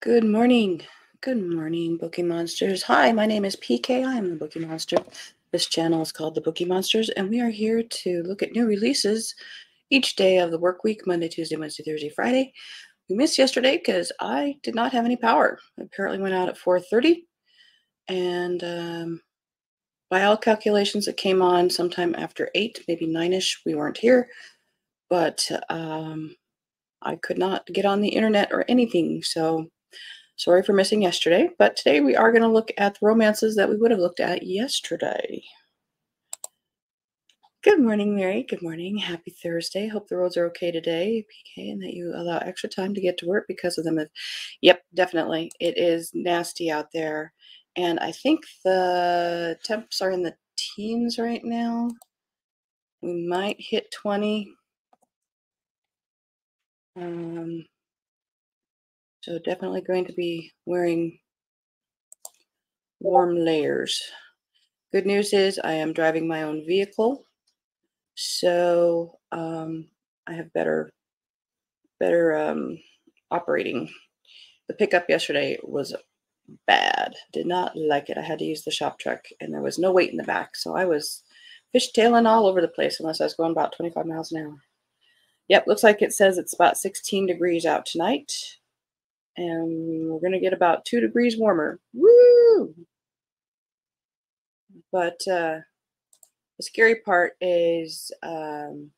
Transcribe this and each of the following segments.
Good morning. Good morning, Bookie Monsters. Hi, my name is PK. I am the Bookie Monster. This channel is called the Bookie Monsters, and we are here to look at new releases each day of the work week Monday, Tuesday, Wednesday, Thursday, Friday. We missed yesterday because I did not have any power. It apparently went out at 4:30, and um, by all calculations, it came on sometime after eight, maybe nine-ish. We weren't here, but um, I could not get on the internet or anything, so Sorry for missing yesterday, but today we are going to look at the romances that we would have looked at yesterday. Good morning, Mary. Good morning. Happy Thursday. Hope the roads are okay today, PK, and that you allow extra time to get to work because of them. Yep, definitely. It is nasty out there. And I think the temps are in the teens right now. We might hit 20. Um, so definitely going to be wearing warm layers. Good news is I am driving my own vehicle, so um, I have better better um, operating. The pickup yesterday was bad. Did not like it. I had to use the shop truck, and there was no weight in the back, so I was fishtailing all over the place unless I was going about 25 miles an hour. Yep, looks like it says it's about 16 degrees out tonight and we're going to get about two degrees warmer. Woo! But uh, the scary part is um,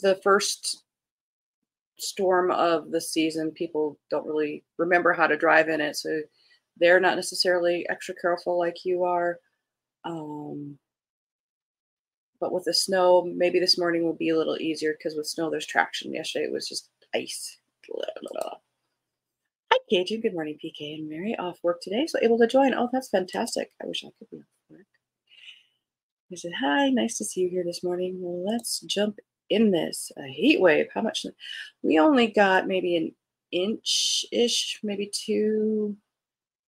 the first storm of the season. People don't really remember how to drive in it, so they're not necessarily extra careful like you are. Um, but with the snow, maybe this morning will be a little easier because with snow, there's traction. Yesterday, it was just ice. Blah, blah, blah. Hi, Cajun. Good morning, PK and Mary. Off work today, so able to join. Oh, that's fantastic. I wish I could be off work. He said, Hi, nice to see you here this morning. Well, let's jump in this. A heat wave. How much? We only got maybe an inch ish, maybe two.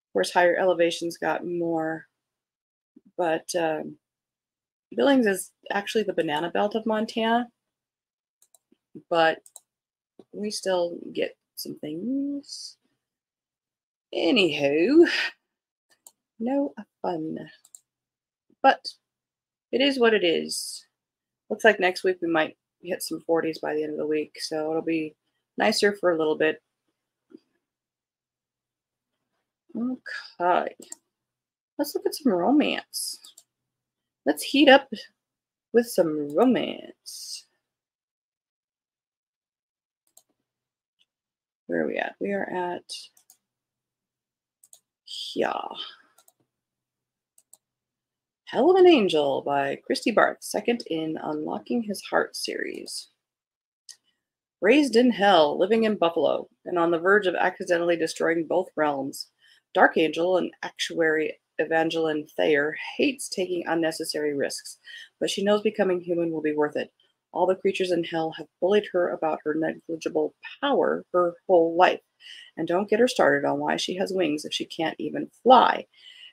Of course, higher elevations got more. But um, Billings is actually the banana belt of Montana. But we still get some things. Anywho, no fun. But it is what it is. Looks like next week we might hit some 40s by the end of the week, so it'll be nicer for a little bit. Okay. Let's look at some romance. Let's heat up with some romance. Where are we at? We are at. Hell of an Angel by Christi Barth, second in Unlocking His Heart series. Raised in hell, living in Buffalo, and on the verge of accidentally destroying both realms, Dark Angel and actuary Evangeline Thayer hates taking unnecessary risks, but she knows becoming human will be worth it. All the creatures in hell have bullied her about her negligible power her whole life. And don't get her started on why she has wings if she can't even fly.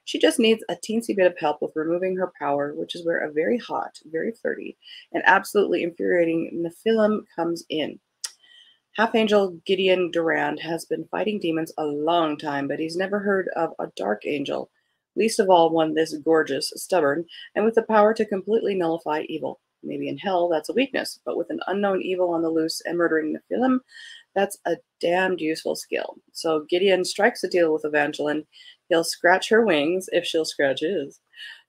She just needs a teensy bit of help with removing her power, which is where a very hot, very flirty, and absolutely infuriating Nephilim comes in. Half Angel Gideon Durand has been fighting demons a long time, but he's never heard of a Dark Angel, least of all one this gorgeous, stubborn, and with the power to completely nullify evil. Maybe in hell, that's a weakness, but with an unknown evil on the loose and murdering Nephilim, that's a damned useful skill. So Gideon strikes a deal with Evangeline. He'll scratch her wings if she'll scratch his.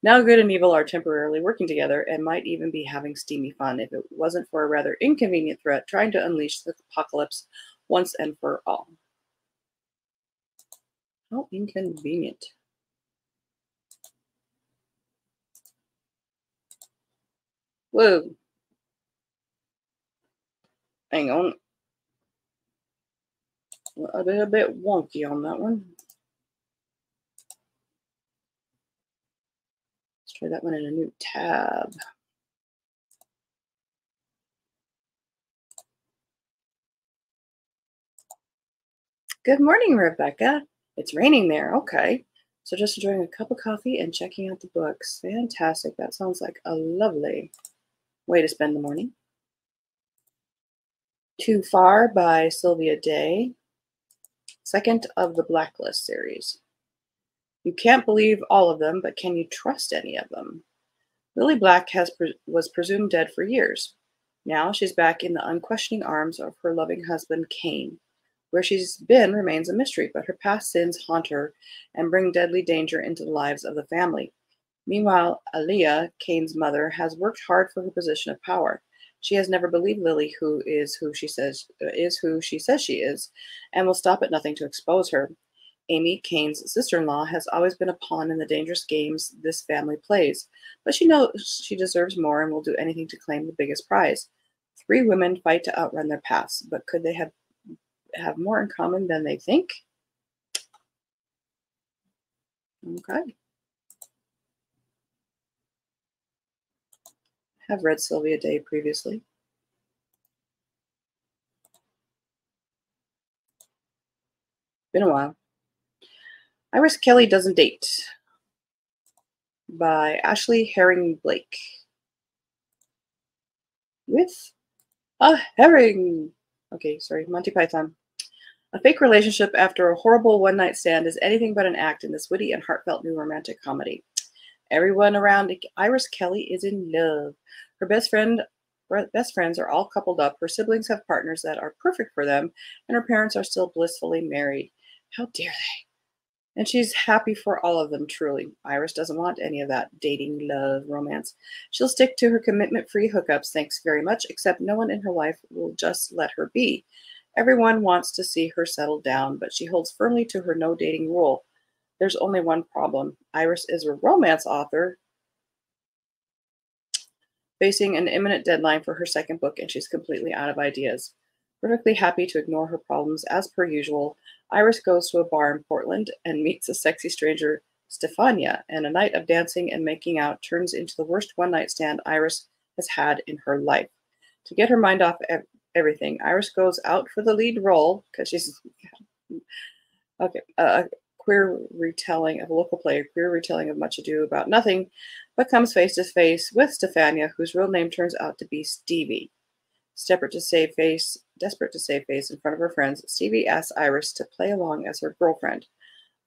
Now good and evil are temporarily working together and might even be having steamy fun if it wasn't for a rather inconvenient threat trying to unleash the apocalypse once and for all. How inconvenient. Whoa. Hang on. A bit, a bit wonky on that one. Let's try that one in a new tab. Good morning, Rebecca. It's raining there. Okay. So just enjoying a cup of coffee and checking out the books. Fantastic. That sounds like a lovely way to spend the morning. Too Far by Sylvia Day, second of the Blacklist series. You can't believe all of them, but can you trust any of them? Lily Black has pre- was presumed dead for years. Now she's back in the unquestioning arms of her loving husband, Kane. Where she's been remains a mystery, but her past sins haunt her and bring deadly danger into the lives of the family. Meanwhile, Aliyah, Kane's mother, has worked hard for her position of power. She has never believed Lily, who is who she says uh, is who she says she is, and will stop at nothing to expose her. Amy, Kane's sister-in-law, has always been a pawn in the dangerous games this family plays, but she knows she deserves more and will do anything to claim the biggest prize. Three women fight to outrun their pasts, but could they have have more in common than they think? Okay. Have read Sylvia Day previously. Been a while. Iris Kelly Doesn't Date by Ashley Herring Blake. With a herring. Okay, sorry, Monty Python. A fake relationship after a horrible one night stand is anything but an act in this witty and heartfelt new romantic comedy. Everyone around Iris Kelly is in love. Her best friend best friends are all coupled up. Her siblings have partners that are perfect for them, and her parents are still blissfully married. How dare they? And she's happy for all of them, truly. Iris doesn't want any of that dating, love, romance. She'll stick to her commitment free hookups, thanks very much, except no one in her life will just let her be. Everyone wants to see her settle down, but she holds firmly to her no dating rule. There's only one problem Iris is a romance author facing an imminent deadline for her second book, and she's completely out of ideas. Perfectly happy to ignore her problems as per usual, Iris goes to a bar in Portland and meets a sexy stranger, Stefania, and a night of dancing and making out turns into the worst one night stand Iris has had in her life. To get her mind off ev- everything, Iris goes out for the lead role because she's okay. Uh, queer retelling of a local play, a queer retelling of Much Ado About Nothing, but comes face to face with Stefania, whose real name turns out to be Stevie. Desperate to save face, desperate to save face in front of her friends, Stevie asks Iris to play along as her girlfriend.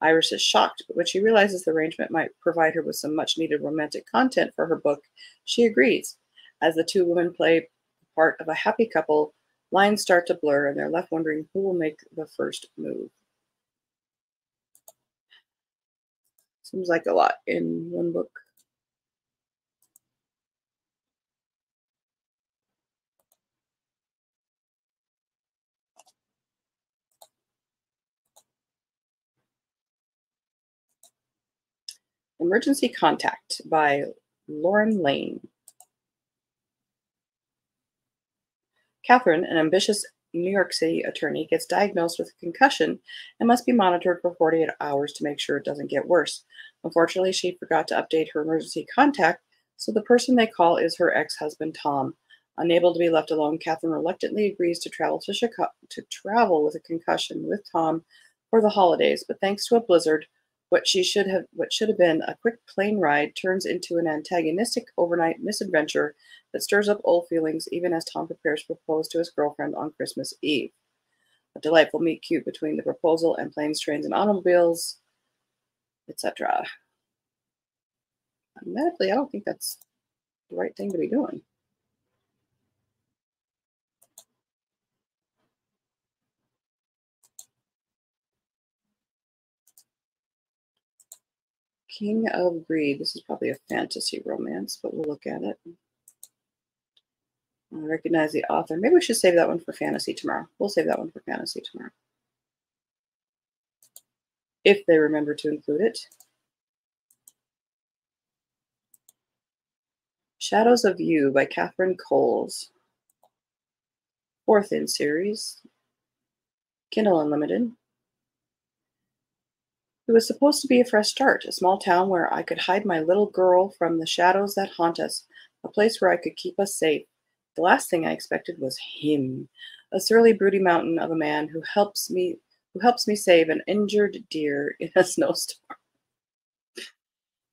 Iris is shocked, but when she realizes the arrangement might provide her with some much needed romantic content for her book, she agrees. As the two women play part of a happy couple, lines start to blur and they're left wondering who will make the first move. Seems like a lot in one book. Emergency Contact by Lauren Lane. Catherine, an ambitious New York City attorney, gets diagnosed with a concussion and must be monitored for 48 hours to make sure it doesn't get worse. Unfortunately, she forgot to update her emergency contact, so the person they call is her ex husband, Tom. Unable to be left alone, Catherine reluctantly agrees to travel to Chicago to travel with a concussion with Tom for the holidays, but thanks to a blizzard, what she should have what should have been a quick plane ride turns into an antagonistic overnight misadventure that stirs up old feelings even as Tom prepares to propose to his girlfriend on Christmas Eve. A delightful meet cute between the proposal and planes, trains, and automobiles, etc. Medically, I don't think that's the right thing to be doing. King of Greed. This is probably a fantasy romance, but we'll look at it. I recognize the author. Maybe we should save that one for fantasy tomorrow. We'll save that one for fantasy tomorrow. If they remember to include it. Shadows of You by Catherine Cowles. Fourth in series. Kindle Unlimited. It was supposed to be a fresh start, a small town where I could hide my little girl from the shadows that haunt us, a place where I could keep us safe. The last thing I expected was him, a surly, broody mountain of a man who helps me who helps me save an injured deer in a snowstorm.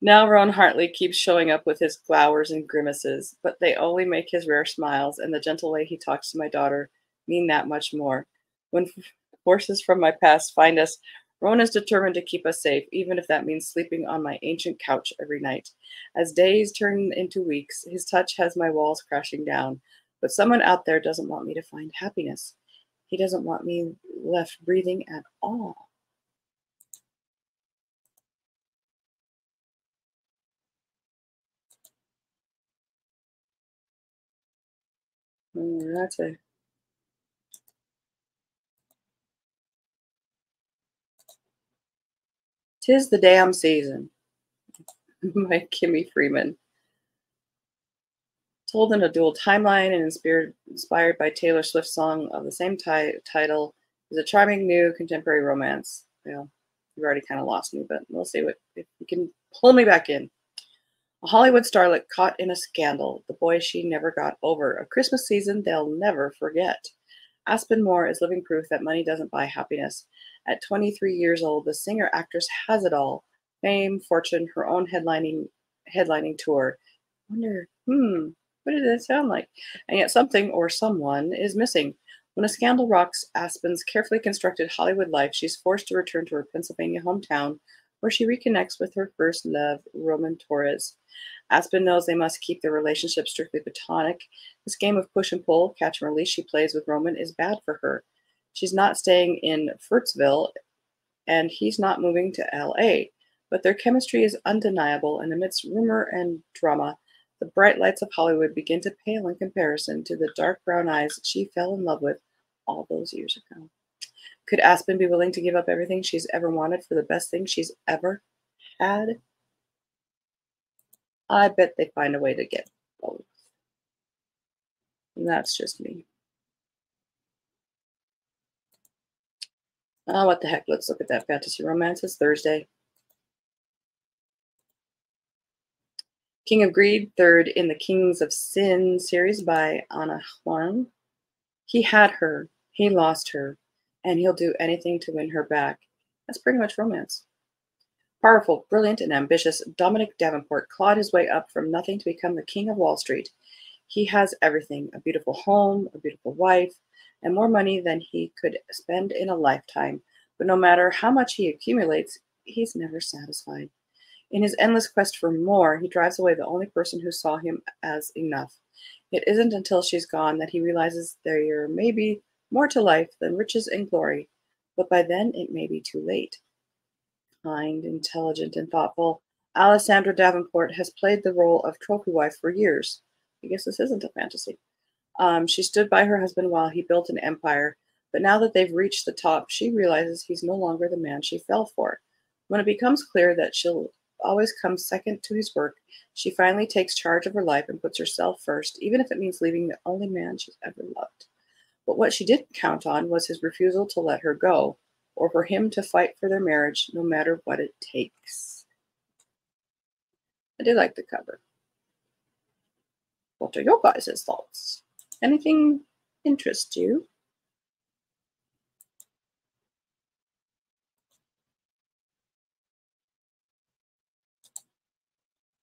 Now Rowan Hartley keeps showing up with his glowers and grimaces, but they only make his rare smiles and the gentle way he talks to my daughter mean that much more. When forces from my past find us, Rowan is determined to keep us safe, even if that means sleeping on my ancient couch every night. As days turn into weeks, his touch has my walls crashing down. But someone out there doesn't want me to find happiness. He doesn't want me left breathing at all. Mm, that's a Tis the damn season by Kimmy Freeman. Told in a dual timeline and inspired, inspired by Taylor Swift's song of the same title, is a charming new contemporary romance. Well, you've already kind of lost me, but we'll see what if you can pull me back in. A Hollywood starlet caught in a scandal, the boy she never got over, a Christmas season they'll never forget. Aspen Moore is living proof that money doesn't buy happiness. At 23 years old, the singer actress has it all fame, fortune, her own headlining headlining tour. Wonder, hmm, what did that sound like? And yet something or someone is missing. When a scandal rocks Aspen's carefully constructed Hollywood life, she's forced to return to her Pennsylvania hometown where she reconnects with her first love, Roman Torres. Aspen knows they must keep their relationship strictly platonic. This game of push and pull, catch and release she plays with Roman is bad for her. She's not staying in Furtsville, and he's not moving to LA. But their chemistry is undeniable, and amidst rumor and drama, the bright lights of Hollywood begin to pale in comparison to the dark brown eyes she fell in love with all those years ago. Could Aspen be willing to give up everything she's ever wanted for the best thing she's ever had? I bet they find a way to get both. And that's just me. Oh, what the heck? Let's look at that fantasy romance. It's Thursday. King of Greed, third in the Kings of Sin series by Ana Huang. He had her, he lost her, and he'll do anything to win her back. That's pretty much romance. Powerful, brilliant, and ambitious, Dominic Davenport clawed his way up from nothing to become the king of Wall Street. He has everything a beautiful home, a beautiful wife, and more money than he could spend in a lifetime. But no matter how much he accumulates, he's never satisfied. In his endless quest for more, he drives away the only person who saw him as enough. It isn't until she's gone that he realizes there may be more to life than riches and glory, but by then it may be too late. Kind, intelligent, and thoughtful, Alessandra Davenport has played the role of trophy wife for years. I guess this isn't a fantasy. Um, she stood by her husband while he built an empire, but now that they've reached the top, she realizes he's no longer the man she fell for. When it becomes clear that she'll always come second to his work, she finally takes charge of her life and puts herself first, even if it means leaving the only man she's ever loved. But what she didn't count on was his refusal to let her go, or for him to fight for their marriage no matter what it takes. I did like the cover. What are your guys' thoughts? Anything interest you?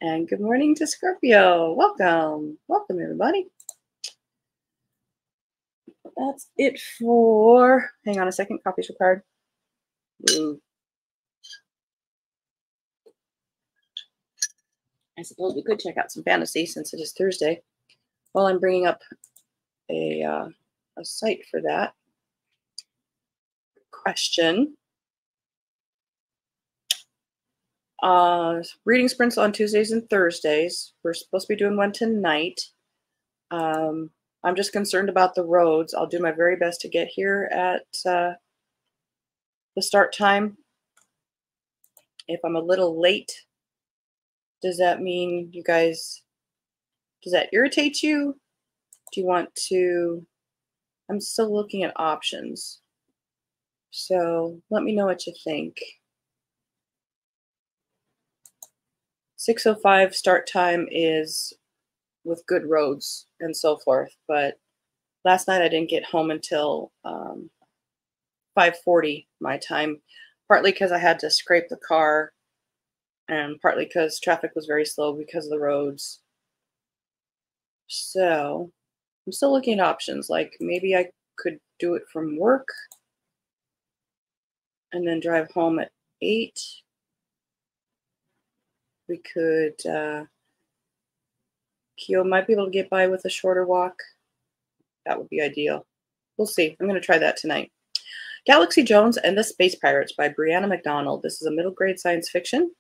And good morning to Scorpio. Welcome. Welcome, everybody that's it for, hang on a second, copies required. I suppose we could check out some fantasy since it is Thursday. While I'm bringing up a, uh, a site for that question. Uh, reading sprints on Tuesdays and Thursdays. We're supposed to be doing one tonight. Um, I'm just concerned about the roads. I'll do my very best to get here at uh, the start time. If I'm a little late, does that mean you guys, does that irritate you? Do you want to, I'm still looking at options. So let me know what you think. 6.05 start time is with good roads and so forth. But last night I didn't get home until um, 5:40 my time, partly because I had to scrape the car, and partly because traffic was very slow because of the roads. So I'm still looking at options. Like maybe I could do it from work and then drive home at 8. We could, uh, Keo might be able to get by with a shorter walk. That would be ideal. We'll see. I'm going to try that tonight. Galaxy Jones and the Space Pirates by Brianna McDonald. This is a middle grade science fiction.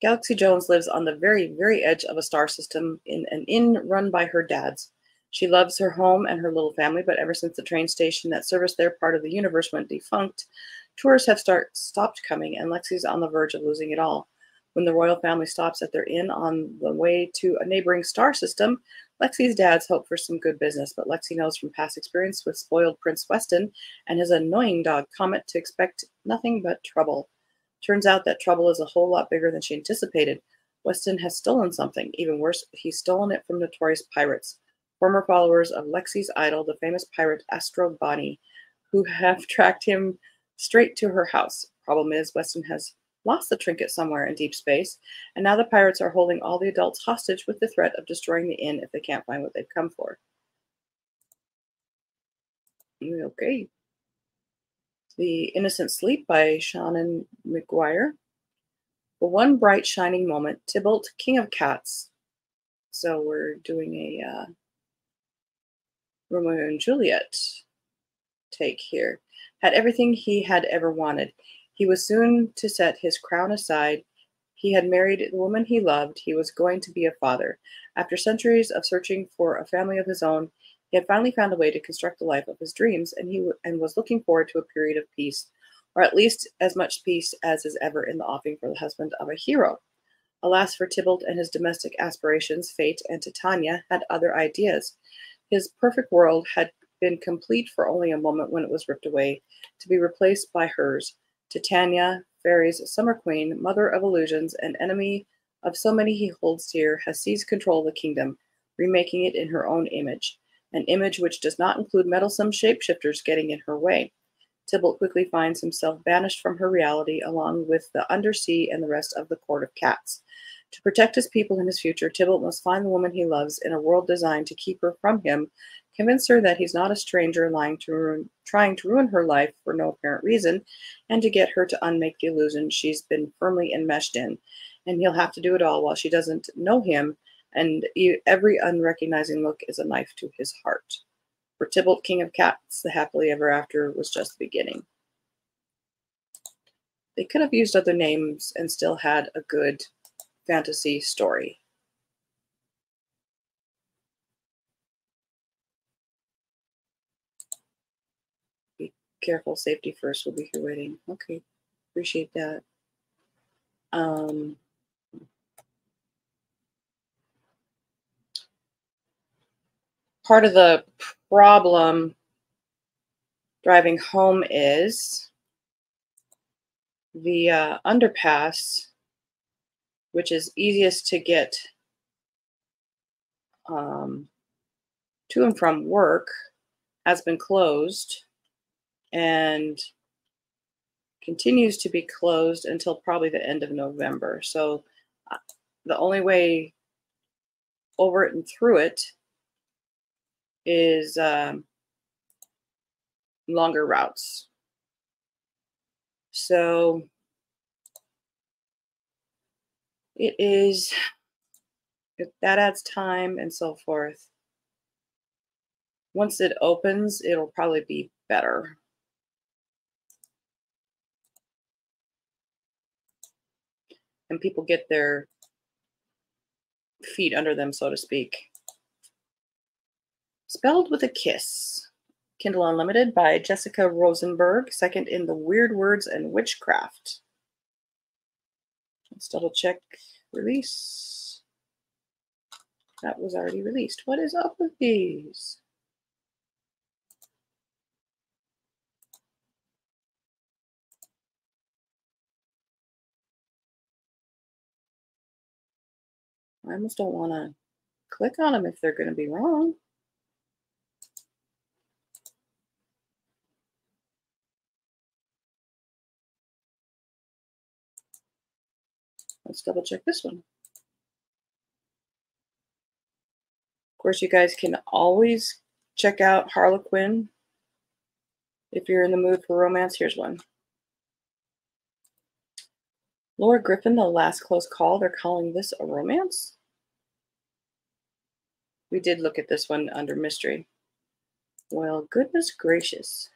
Galaxy Jones lives on the very, very edge of a star system in an inn run by her dads. She loves her home and her little family, but ever since the train station that serviced their part of the universe went defunct, tourists have start, stopped coming, and Lexi's on the verge of losing it all. When the royal family stops at their inn on the way to a neighboring star system, Lexi's dads hope for some good business, but Lexi knows from past experience with spoiled Prince Weston and his annoying dog Comet to expect nothing but trouble. Turns out that trouble is a whole lot bigger than she anticipated. Weston has stolen something. Even worse, he's stolen it from notorious pirates, former followers of Lexi's idol, the famous pirate Astro Bonnie, who have tracked him straight to her house. Problem is, Weston has lost the trinket somewhere in deep space, and now the pirates are holding all the adults hostage with the threat of destroying the inn if they can't find what they've come for. Okay. The Innocent Sleep by Seanan McGuire. One bright shining moment, Tybalt, King of Cats. So we're doing a uh, Romeo and Juliet take here. Had everything he had ever wanted. He was soon to set his crown aside. He had married the woman he loved. He was going to be a father. After centuries of searching for a family of his own, he had finally found a way to construct the life of his dreams, and he and was looking forward to a period of peace, or at least as much peace as is ever in the offing for the husband of a hero. Alas for Tybalt and his domestic aspirations, fate and Titania had other ideas. His perfect world had been complete for only a moment when it was ripped away, to be replaced by hers. Titania, Fairy's summer queen, mother of illusions, and enemy of so many he holds dear, has seized control of the kingdom, remaking it in her own image an image which does not include meddlesome shapeshifters getting in her way. Tybalt quickly finds himself banished from her reality along with the undersea and the rest of the court of cats. To protect his people and his future, Tybalt must find the woman he loves in a world designed to keep her from him, convince her that he's not a stranger lying to ruin, trying to ruin her life for no apparent reason, and to get her to unmake the illusion she's been firmly enmeshed in. And he'll have to do it all while she doesn't know him and every unrecognizing look is a knife to his heart. For Tybalt, King of Cats, the happily ever after was just the beginning. They could have used other names and still had a good fantasy story. Be careful, safety first. We'll be here waiting. Okay, appreciate that. Um, part of the problem driving home is the uh, underpass, which is easiest to get um, to and from work, has been closed and continues to be closed until probably the end of November. So uh, the only way over it and through it is um, longer routes. So it is, that adds time and so forth. Once it opens, it'll probably be better. And people get their feet under them, so to speak. Spelled with a Kiss. Kindle Unlimited by Jessica Rosenberg, second in the Weird Words and Witchcraft. Let's double check release. That was already released. What is up with these? I almost don't want to click on them if they're going to be wrong. Let's double check this one. Of course, you guys can always check out Harlequin. If you're in the mood for romance, here's one. Laura Griffin, The Last Close Call. They're calling this a romance? We did look at this one under mystery. Well, goodness gracious.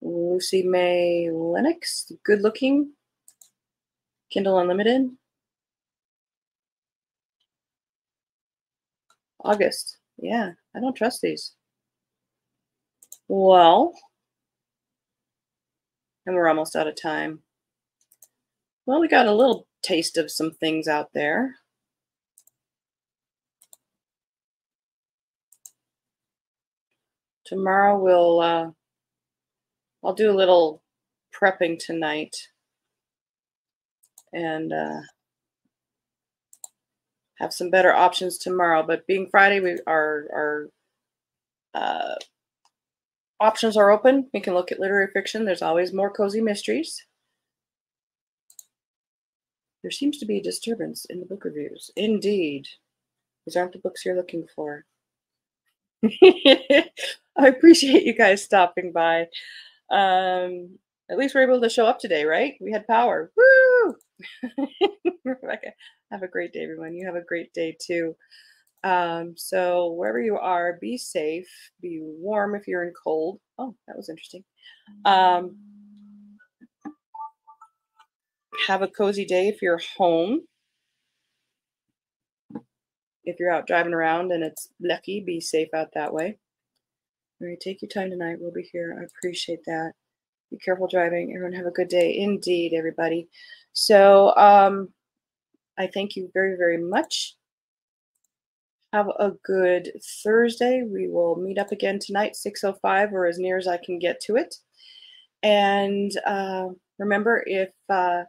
Lucy May Lennox, good looking. Kindle Unlimited. August. Yeah, I don't trust these. Well, and we're almost out of time. Well, we got a little taste of some things out there. Tomorrow we'll, uh, I'll do a little prepping tonight and uh, have some better options tomorrow. But being Friday, we our our uh, options are open. We can look at literary fiction. There's always more cozy mysteries. There seems to be a disturbance in the book reviews. Indeed. These aren't the books you're looking for. I appreciate you guys stopping by. Um, at least we're able to show up today, right? We had power. Woo! Rebecca, have a great day, everyone. You have a great day too. Um, so wherever you are, be safe, be warm if you're in cold. Oh, that was interesting. Um, have a cozy day if you're home. If you're out driving around and it's lucky, be safe out that way. All right, take your time tonight. We'll be here. I appreciate that. Be careful driving. Everyone have a good day. Indeed, everybody. So um, I thank you very, very much. Have a good Thursday. We will meet up again tonight, 6.05 or as near as I can get to it. And uh, remember, if uh,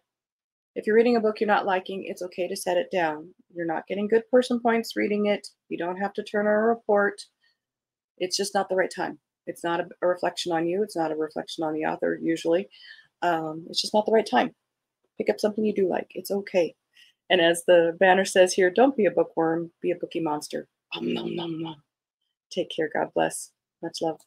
if you're reading a book you're not liking, it's okay to set it down. You're not getting good person points reading it. You don't have to turn in a report. It's just not the right time. It's not a, a reflection on you. It's not a reflection on the author, usually. Um, it's just not the right time. Pick up something you do like. It's okay. And as the banner says here, don't be a bookworm, be a bookie monster. Take care. God bless. Much love.